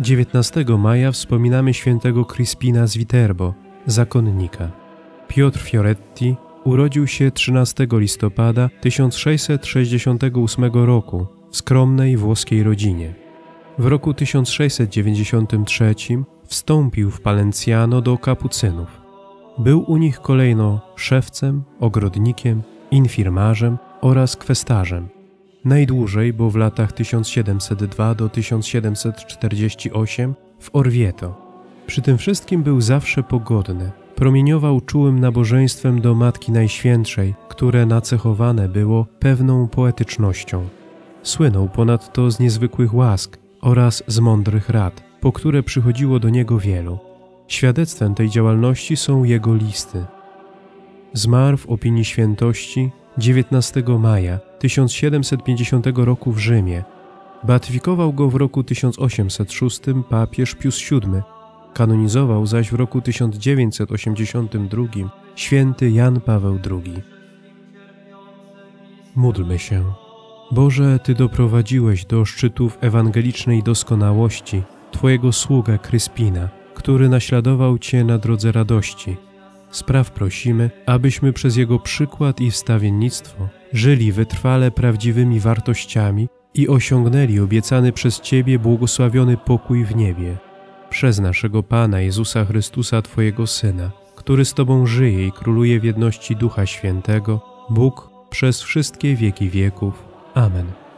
19 maja wspominamy świętego Crispina z Viterbo, zakonnika. Piotr Fioretti urodził się 13 listopada 1668 roku w skromnej włoskiej rodzinie. W roku 1693 wstąpił w Palenciano do kapucynów. Był u nich kolejno szewcem, ogrodnikiem, infirmarzem oraz kwestarzem. Najdłużej, bo w latach 1702 do 1748 w Orvieto. Przy tym wszystkim był zawsze pogodny. Promieniował czułym nabożeństwem do Matki Najświętszej, które nacechowane było pewną poetycznością. Słynął ponadto z niezwykłych łask oraz z mądrych rad, po które przychodziło do niego wielu. Świadectwem tej działalności są jego listy. Zmarł w opinii świętości 19 maja 1750 roku w Rzymie. Beatyfikował go w roku 1806 papież Pius VII, kanonizował zaś w roku 1982 święty Jan Paweł II. Módlmy się. Boże, Ty doprowadziłeś do szczytów ewangelicznej doskonałości Twojego sługę Kryspina, który naśladował Cię na drodze radości. Spraw prosimy, abyśmy przez Jego przykład i wstawiennictwo żyli wytrwale prawdziwymi wartościami i osiągnęli obiecany przez Ciebie błogosławiony pokój w niebie. Przez naszego Pana Jezusa Chrystusa, Twojego Syna, który z Tobą żyje i króluje w jedności Ducha Świętego, Bóg przez wszystkie wieki wieków. Amen.